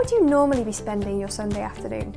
would you normally be spending your Sunday afternoon?